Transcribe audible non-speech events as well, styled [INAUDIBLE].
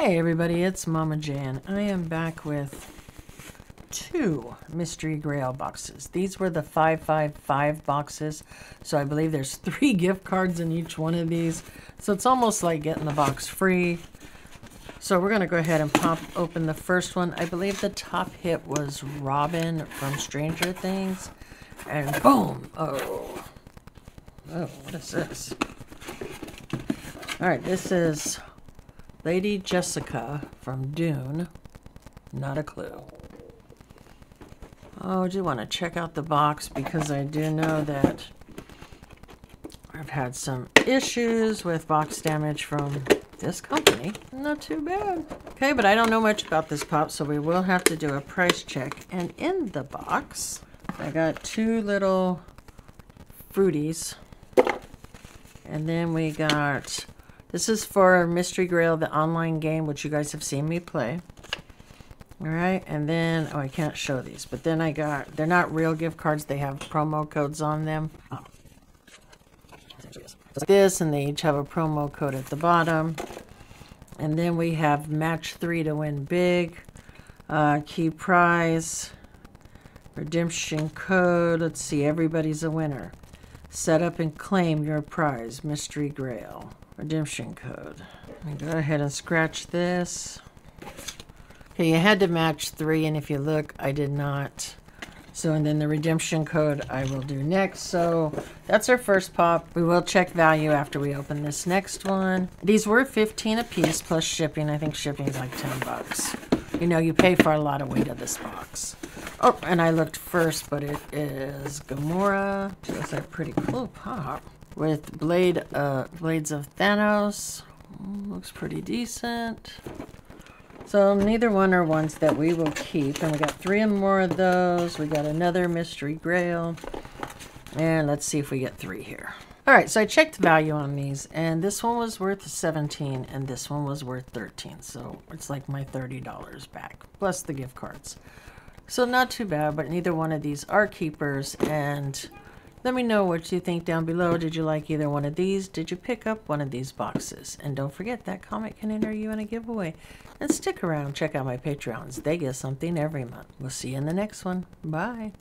Hey everybody, it's Mama J. I am back with two Mystery Grail boxes. These were the 555 boxes, so I believe there's [LAUGHS] three gift cards in each one of these. So it's almost like getting the box free. So we're going to go ahead and pop open the first one. I believe the top hit was Robin from Stranger Things. And boom! Oh. Oh, what is this? Alright, this is Lady Jessica from Dune. Not a clue. Oh, I do want to check out the box because I do know that I've had some issues with box damage from this company. Not too bad. Okay, but I don't know much about this pop, so we will have to do a price check. And in the box, I got two little fruities. And then we got, this is for Mystery Grail, the online game, which you guys have seen me play. All right, and then, oh, I can't show these, but then I got, they're not real gift cards, they have promo codes on them. Oh. This, and they each have a promo code at the bottom. And then we have match three to win big, uh, key prize, redemption code. Let's see, everybody's a winner. Set up and claim your prize, Mystery Grail, redemption code. Go ahead and scratch this. Okay, you had to match three, and if you look, I did not. So, and then the redemption code I will do next. So that's our first pop. We will check value after we open this next one. These were 15 a piece plus shipping. I think shipping is like 10 bucks. You know, you pay for a lot of weight of this box. Oh, and I looked first, but it is Gamora. That's a pretty cool pop with blade, uh, blades of Thanos. Looks pretty decent. So neither one are ones that we will keep. And we got three and more of those. We got another Mystery Grail. And let's see if we get three here. All right, so I checked the value on these, and this one was worth 17 and this one was worth 13 So it's like my $30 back, plus the gift cards. So not too bad, but neither one of these are keepers. And let me know what you think down below. Did you like either one of these? Did you pick up one of these boxes? And don't forget that comment can enter you in a giveaway. And stick around, check out my Patreons. They get something every month. We'll see you in the next one. Bye.